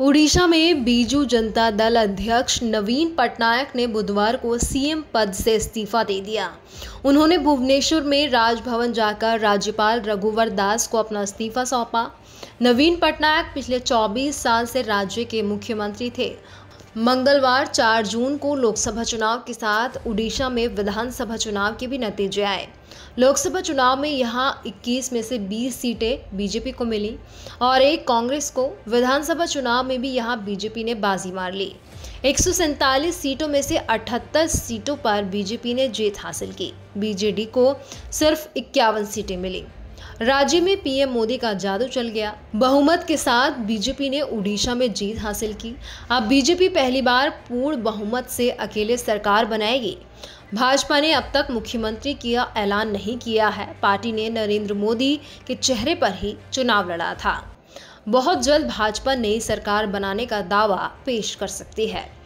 उड़ीसा में बीजू जनता दल अध्यक्ष नवीन पटनायक ने बुधवार को सीएम पद से इस्तीफा दे दिया। उन्होंने भुवनेश्वर में राजभवन जाकर राज्यपाल रघुवर दास को अपना इस्तीफा सौंपा। नवीन पटनायक पिछले 24 साल से राज्य के मुख्यमंत्री थे मंगलवार 4 जून को लोकसभा चुनाव के साथ उड़ीसा में विधानसभा चुनाव के भी नतीजे आए। लोकसभा चुनाव में यहाँ 21 में से 20 सीटें बीजेपी को मिली और एक कांग्रेस को विधानसभा चुनाव में भी यहाँ बीजेपी ने बाजी मार ली। एक सौ सैंतालीस सीटों में से 78 सीटों पर बीजेपी ने जीत हासिल की। बीजेडी को सिर्फ़ इक्यावन सीटें मिली। राज्य में पीएम मोदी का जादू चल गया। बहुमत के साथ बीजेपी ने उड़ीसा में जीत हासिल की। अब बीजेपी पहली बार पूर्ण बहुमत से अकेले सरकार बनाएगी। भाजपा ने अब तक मुख्यमंत्री का ऐलान नहीं किया है। पार्टी ने नरेंद्र मोदी के चेहरे पर ही चुनाव लड़ा था। बहुत जल्द भाजपा नई सरकार बनाने का दावा पेश कर सकती है।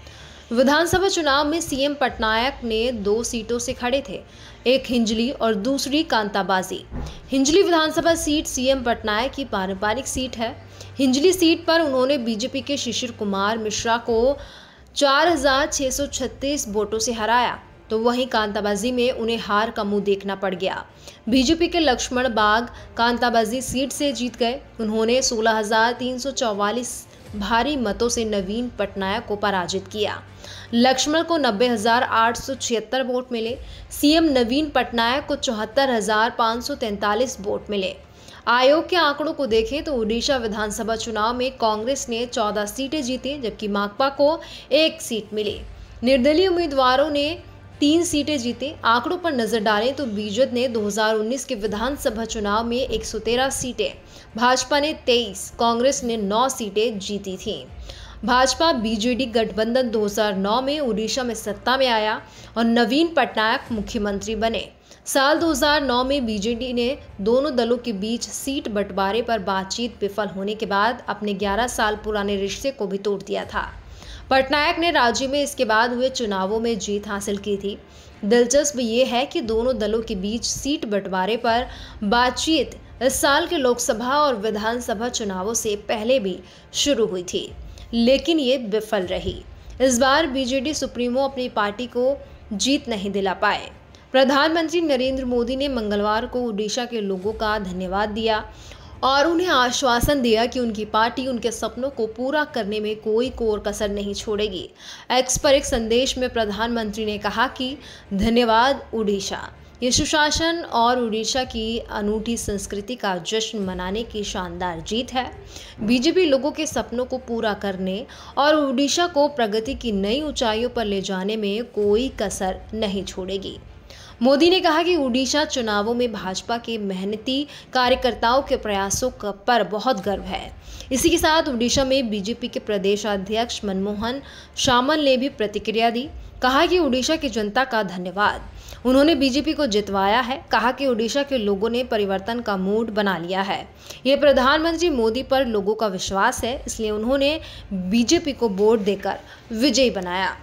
विधानसभा चुनाव में सीएम पटनायक ने दो सीटों से खड़े थे एक हिंजली और दूसरी कांताबाजी। हिंजली विधानसभा सीट सीएम पटनायक की पारंपरिक सीट है। हिंजली सीट पर उन्होंने बीजेपी के शिशिर कुमार मिश्रा को 4,636 वोटों से हराया तो वहीं कांताबाजी में उन्हें हार का मुँह देखना पड़ गया। बीजेपी के लक्ष्मण बाग कांताबाजी सीट से जीत गए। उन्होंने 16,344 भारी मतों से नवीन पटनायक को पराजित किया। लक्ष्मण को नब्बे वोट मिले। सीएम नवीन पटनायक को चौहत्तर वोट मिले। आयोग के आंकड़ों को देखें तो उड़ीसा विधानसभा चुनाव में कांग्रेस ने 14 सीटें जीती, जबकि माकपा को एक सीट मिली। निर्दलीय उम्मीदवारों ने तीन सीटें जीती, आंकड़ों पर नज़र डालें तो बीजेद ने 2019 के विधानसभा चुनाव में 113 सीटें, भाजपा ने 23 कांग्रेस ने 9 सीटें जीती थीं। भाजपा बीजेडी गठबंधन 2009 में उड़ीसा में सत्ता में आया और नवीन पटनायक मुख्यमंत्री बने। साल 2009 में बीजेडी ने दोनों दलों के बीच सीट बंटवारे पर बातचीत विफल होने के बाद अपने 11 साल पुराने रिश्ते को भी तोड़ दिया था। पटनायक ने राज्य में इसके बाद हुए चुनावों में जीत हासिल की थी। दिलचस्प ये है कि दोनों दलों के बीच सीट बंटवारे पर बातचीत इस साल के लोकसभा और विधानसभा चुनावों से पहले भी शुरू हुई थी, लेकिन ये विफल रही। इस बार बीजेडी सुप्रीमो अपनी पार्टी को जीत नहीं दिला पाए। प्रधानमंत्री नरेंद्र मोदी ने मंगलवार को उड़ीसा के लोगों का धन्यवाद दिया। और उन्हें आश्वासन दिया कि उनकी पार्टी उनके सपनों को पूरा करने में कोई कोर कसर नहीं छोड़ेगी। एक्स पर एक संदेश में प्रधानमंत्री ने कहा कि धन्यवाद उड़ीसा ये सुशासन और उड़ीसा की अनूठी संस्कृति का जश्न मनाने की शानदार जीत है। बीजेपी लोगों के सपनों को पूरा करने और उड़ीसा को प्रगति की नई ऊंचाइयों पर ले जाने में कोई कसर नहीं छोड़ेगी। मोदी ने कहा कि उड़ीसा चुनावों में भाजपा के मेहनती कार्यकर्ताओं के प्रयासों पर बहुत गर्व है। इसी के साथ उड़ीसा में बीजेपी के प्रदेश अध्यक्ष मनमोहन शामल ने भी प्रतिक्रिया दी, कहा कि उड़ीसा की जनता का धन्यवाद। उन्होंने बीजेपी को जितवाया है, कहा कि उड़ीसा के लोगों ने परिवर्तन का मूड बना लिया है। ये प्रधानमंत्री मोदी पर लोगों का विश्वास है, इसलिए उन्होंने बीजेपी को वोट देकर विजयी बनाया।